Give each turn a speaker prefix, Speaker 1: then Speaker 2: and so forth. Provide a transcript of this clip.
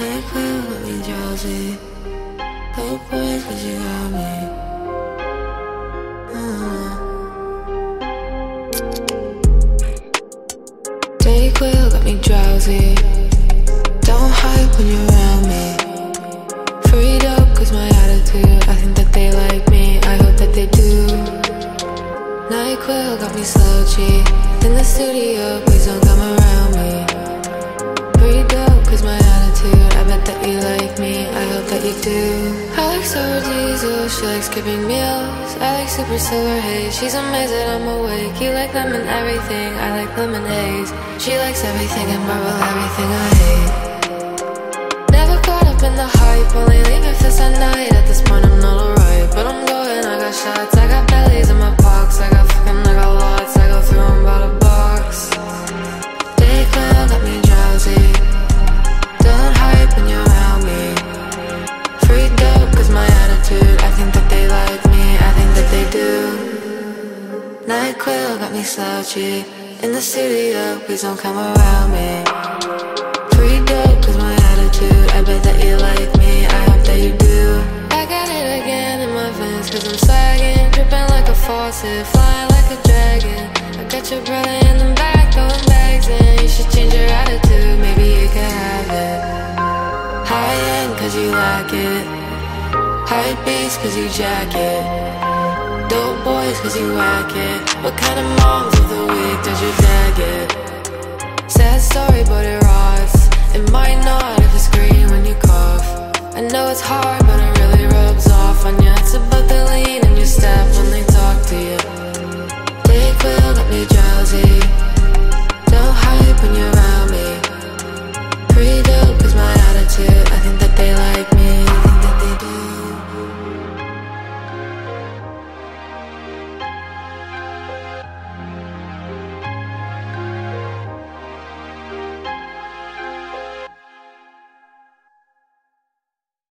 Speaker 1: You got me. Drowsy. Don't hype when you're around me. My attitude. I think that they like me, I hope that they do. NyQuil got me slouchy. In the studio, please don't come around me. Freed up, cause my you like me, I hope that you do. I like sour diesel, she likes skipping meals. I like super silver haze, she's amazed that I'm awake. You like lemon everything, I like lemon haze. She likes everything and marble everything I hate. Never caught up in the hype, only leave if it's at night. At this point, I'm not alright, but I'm going. I got shots, I got NyQuil got me slouchy. In the studio, please don't come around me. Free dope, cause my attitude. I bet that you like me, I hope that you do. I got it again in my veins, cause I'm sagging. Dripping like a faucet, flying like a dragon. I got your brother in the back, throwing bags in. You should change your attitude, maybe you can have it. High end, cause you like it. High beats, cause you jack it. Dope boys, cause you whack it. What kind of moms of the week does your dad get? Sad story, but it rots. It might not if it's green when you cough. I know it's hard, but it really rubs off on you It's about the lean and your step when they talk.